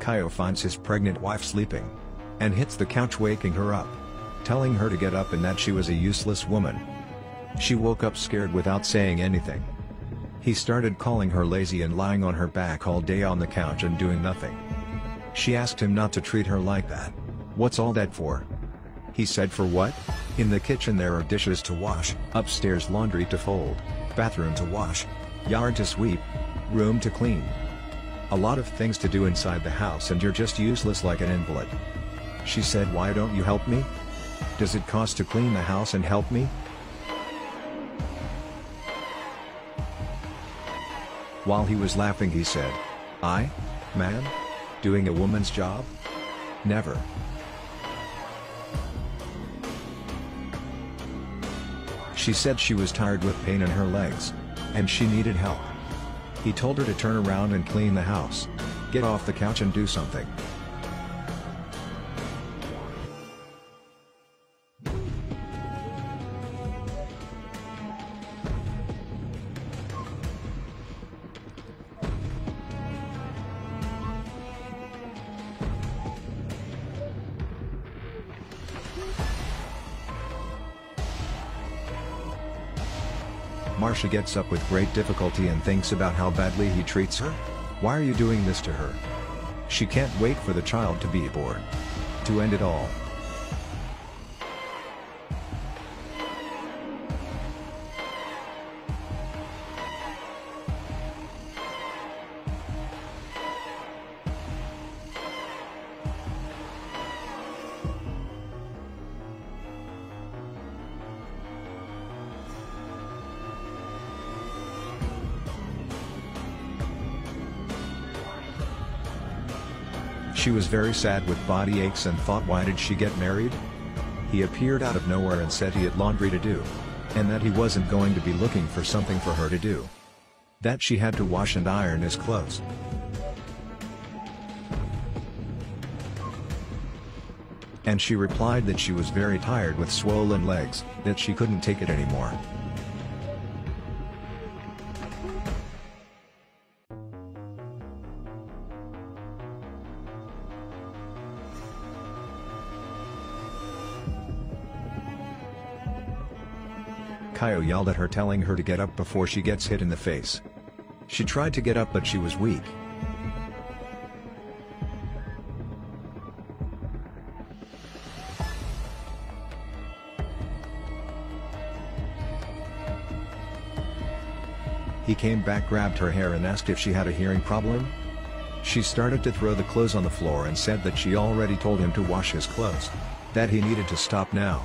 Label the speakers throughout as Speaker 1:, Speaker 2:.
Speaker 1: Kaio finds his pregnant wife sleeping. And hits the couch waking her up. Telling her to get up and that she was a useless woman. She woke up scared without saying anything. He started calling her lazy and lying on her back all day on the couch and doing nothing. She asked him not to treat her like that. What's all that for? He said for what? In the kitchen there are dishes to wash, upstairs laundry to fold, bathroom to wash, yard to sweep, room to clean. A lot of things to do inside the house and you're just useless like an invalid. She said why don't you help me? Does it cost to clean the house and help me? While he was laughing he said, I? Man? Doing a woman's job? Never. She said she was tired with pain in her legs. And she needed help. He told her to turn around and clean the house. Get off the couch and do something. Marcia gets up with great difficulty and thinks about how badly he treats her. Why are you doing this to her? She can't wait for the child to be born. To end it all. She was very sad with body aches and thought why did she get married? He appeared out of nowhere and said he had laundry to do. And that he wasn't going to be looking for something for her to do. That she had to wash and iron his clothes. And she replied that she was very tired with swollen legs, that she couldn't take it anymore. Kaio yelled at her telling her to get up before she gets hit in the face. She tried to get up but she was weak. He came back grabbed her hair and asked if she had a hearing problem? She started to throw the clothes on the floor and said that she already told him to wash his clothes. That he needed to stop now.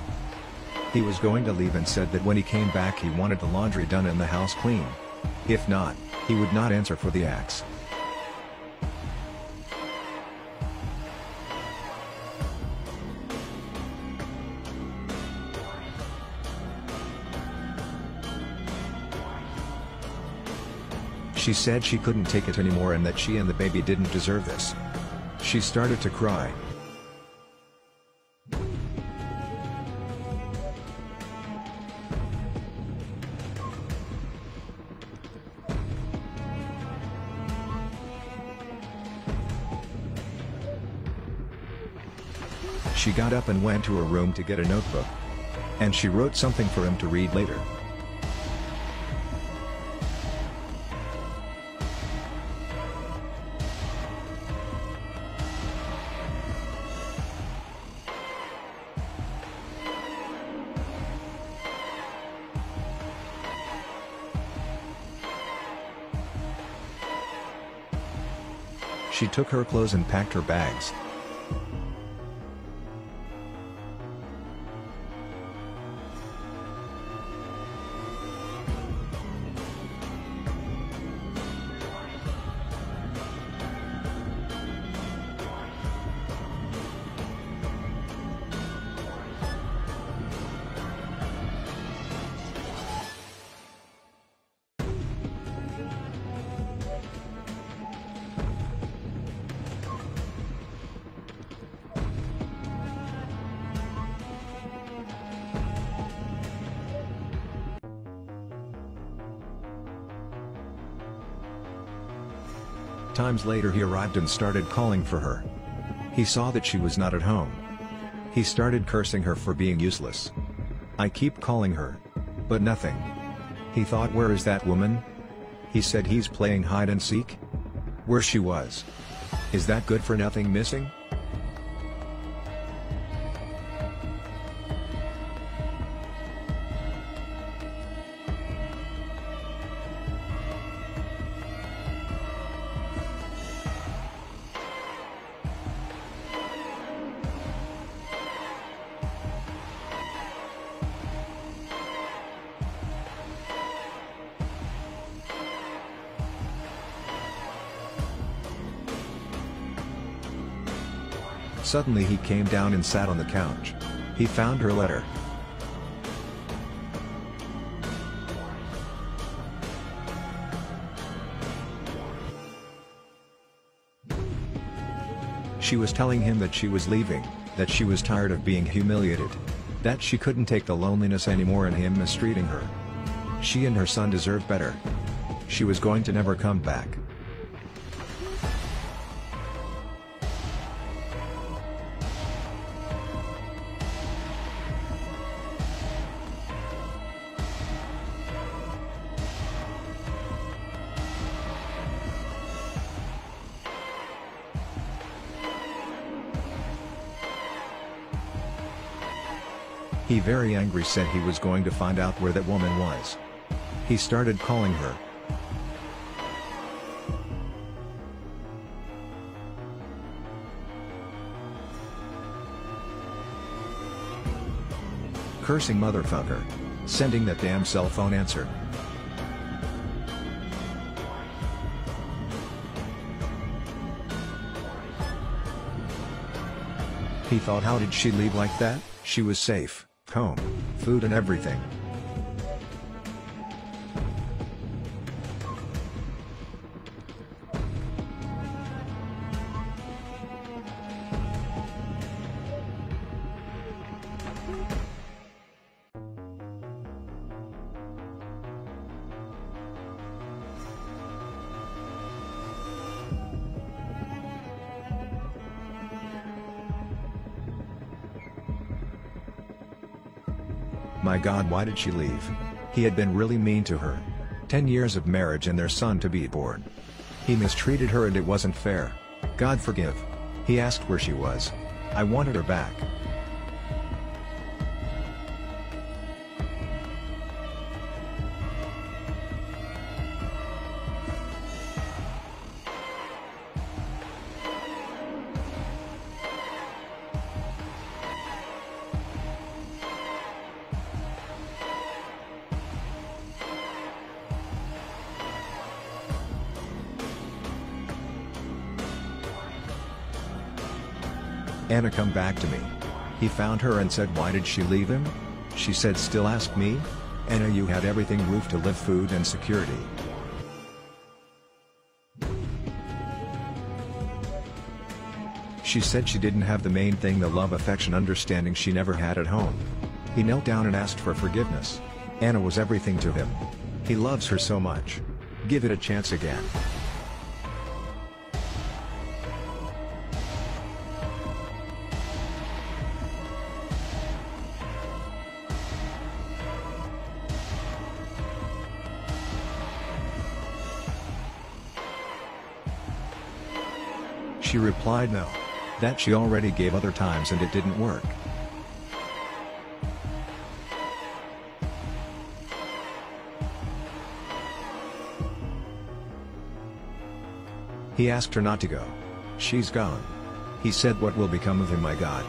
Speaker 1: He was going to leave and said that when he came back he wanted the laundry done and the house clean. If not, he would not answer for the axe. She said she couldn't take it anymore and that she and the baby didn't deserve this. She started to cry. She got up and went to her room to get a notebook. And she wrote something for him to read later. She took her clothes and packed her bags. Times later he arrived and started calling for her. He saw that she was not at home. He started cursing her for being useless. I keep calling her. But nothing. He thought where is that woman? He said he's playing hide and seek? Where she was. Is that good for nothing missing? Suddenly he came down and sat on the couch. He found her letter. She was telling him that she was leaving, that she was tired of being humiliated. That she couldn't take the loneliness anymore and him mistreating her. She and her son deserved better. She was going to never come back. He very angry said he was going to find out where that woman was. He started calling her. Cursing motherfucker. Sending that damn cell phone answer. He thought how did she leave like that? She was safe, home, food and everything. My god why did she leave? He had been really mean to her. 10 years of marriage and their son to be born. He mistreated her and it wasn't fair. God forgive. He asked where she was. I wanted her back. Anna come back to me. He found her and said why did she leave him? She said still ask me? Anna you had everything roof to live food and security. She said she didn't have the main thing the love affection understanding she never had at home. He knelt down and asked for forgiveness. Anna was everything to him. He loves her so much. Give it a chance again. She replied no. That she already gave other times and it didn't work. He asked her not to go. She's gone. He said what will become of him my god.